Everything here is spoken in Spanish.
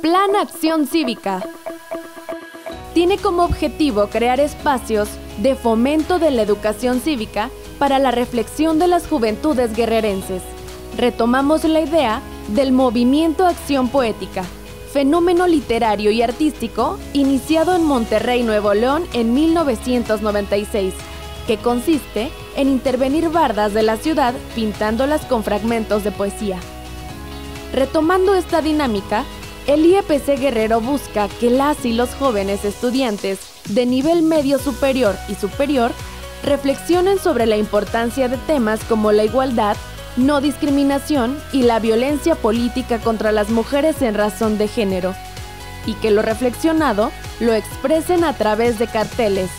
Plan Acción Cívica. Tiene como objetivo crear espacios de fomento de la educación cívica para la reflexión de las juventudes guerrerenses. Retomamos la idea del movimiento Acción Poética, fenómeno literario y artístico iniciado en Monterrey, Nuevo León en 1996, que consiste en intervenir bardas de la ciudad pintándolas con fragmentos de poesía. Retomando esta dinámica, el IEPC Guerrero busca que las y los jóvenes estudiantes de nivel medio superior y superior reflexionen sobre la importancia de temas como la igualdad, no discriminación y la violencia política contra las mujeres en razón de género, y que lo reflexionado lo expresen a través de carteles,